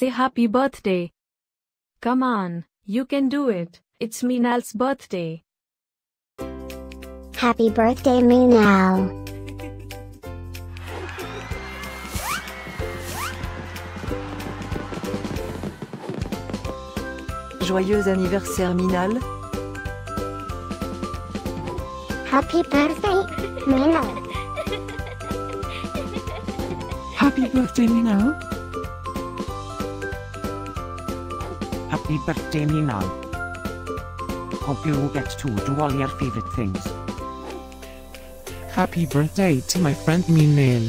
say happy birthday. Come on, you can do it. It's Minel's birthday. Happy birthday Minel. Joyeux anniversaire Minel. Happy birthday Minel. Happy birthday, Minel. Happy birthday, Minel. Hope you get to do all your favorite things. Happy birthday to my friend Minel.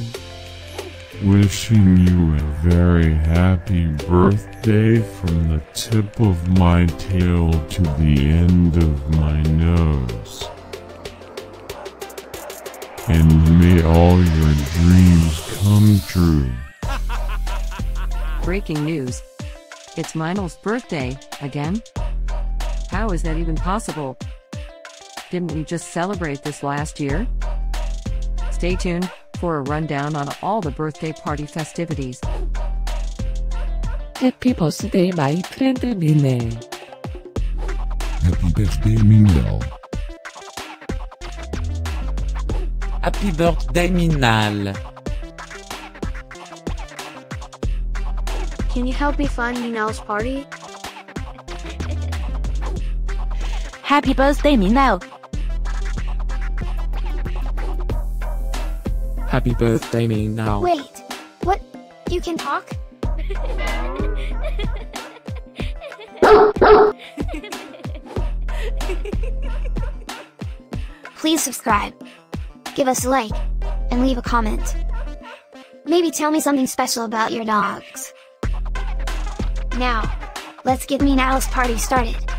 Wishing you a very happy birthday from the tip of my tail to the end of my nose. And may all your dreams come true. Breaking news. It's Minel's birthday, again? How is that even possible? Didn't we just celebrate this last year? Stay tuned for a rundown on all the birthday party festivities. Happy birthday, my friend Minel. Happy birthday, Minel. Happy birthday, Minel. Can you help me find Minel's party? Happy birthday, Minel. Happy birthday, Minel. Wait, what? You can talk? Please subscribe, give us a like, and leave a comment. Maybe tell me something special about your dogs. Now, let's get Minel's party started.